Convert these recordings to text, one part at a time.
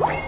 어?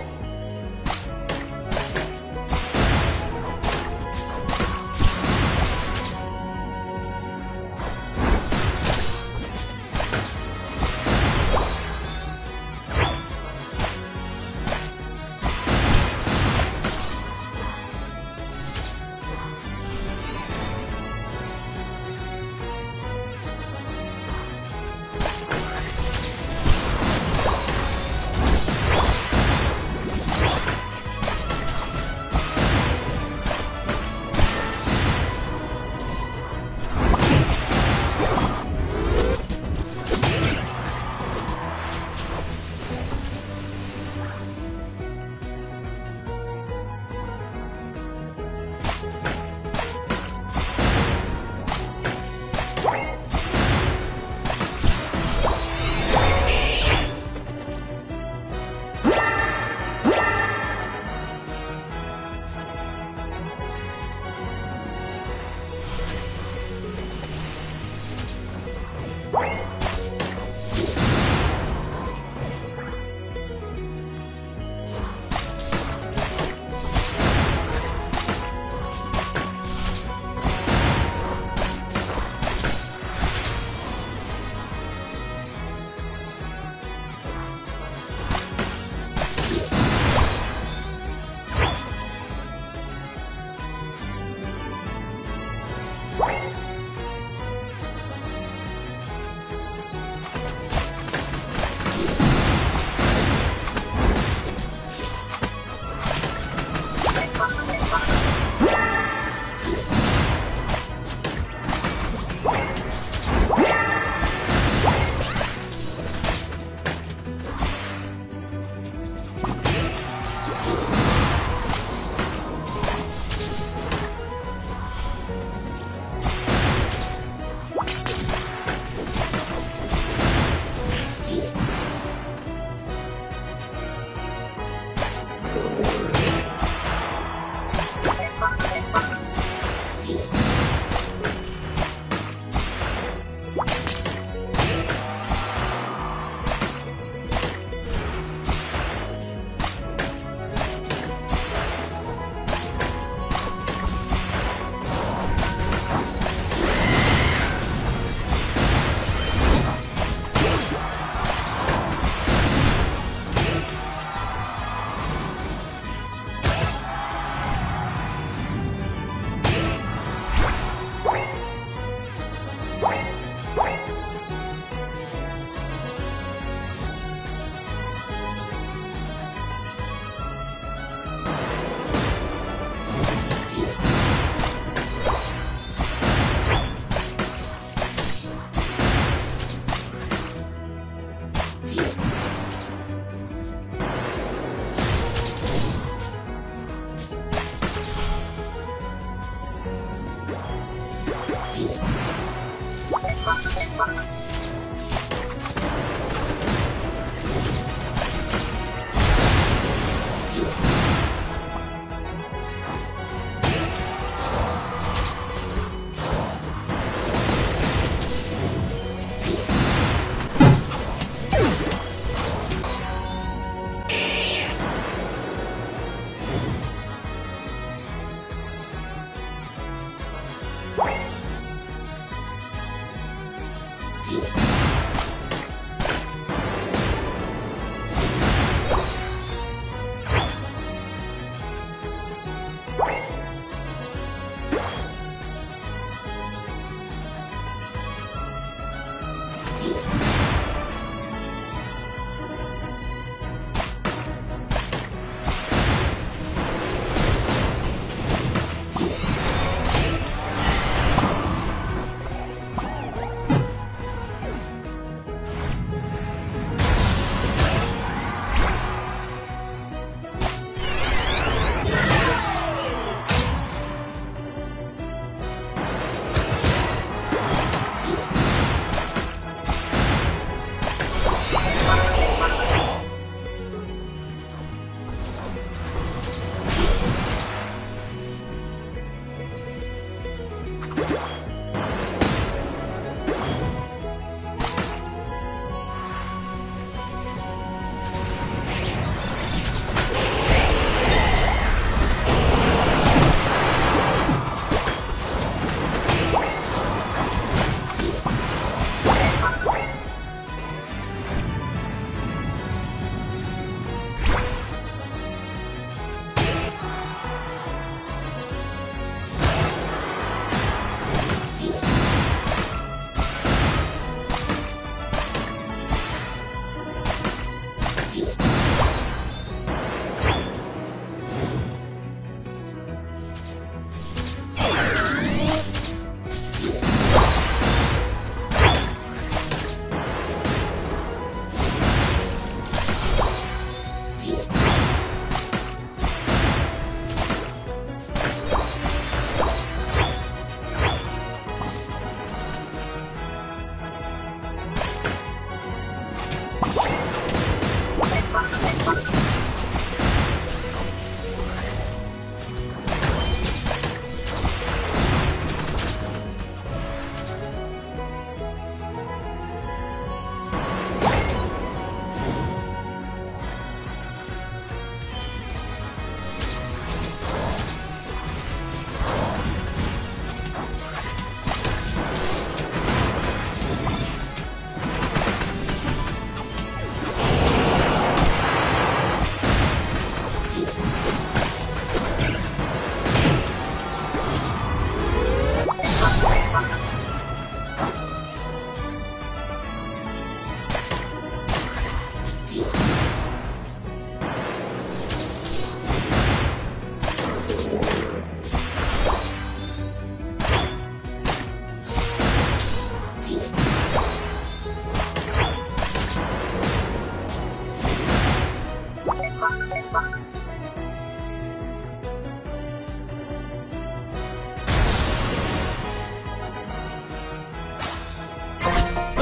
Bye.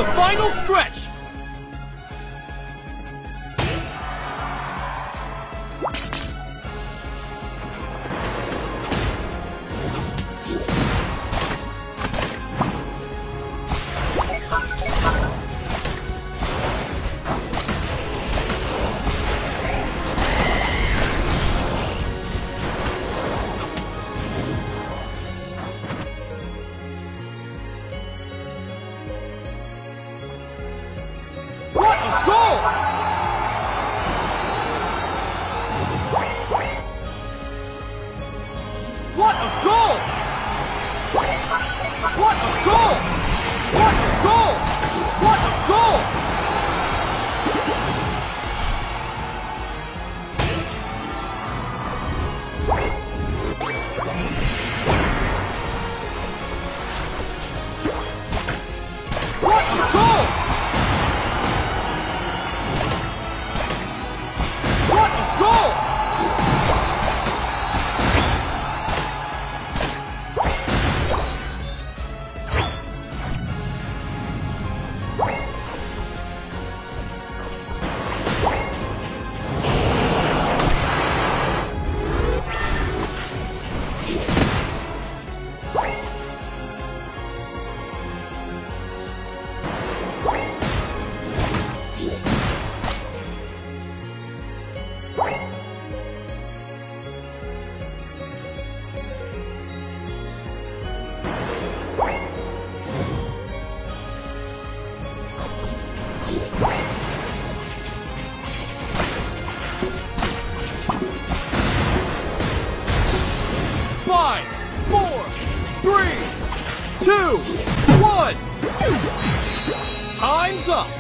Final stretch! What a goal! What a goal! What a goal! Two, one. Time's up.